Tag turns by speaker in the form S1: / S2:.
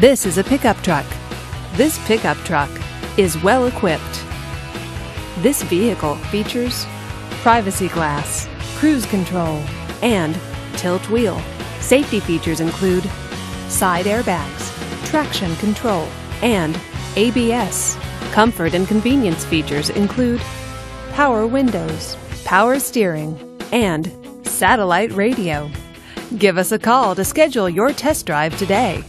S1: This is a pickup truck. This pickup truck is well equipped. This vehicle features privacy glass, cruise control, and tilt wheel. Safety features include side airbags, traction control, and ABS. Comfort and convenience features include power windows, power steering, and satellite radio. Give us a call to schedule your test drive today.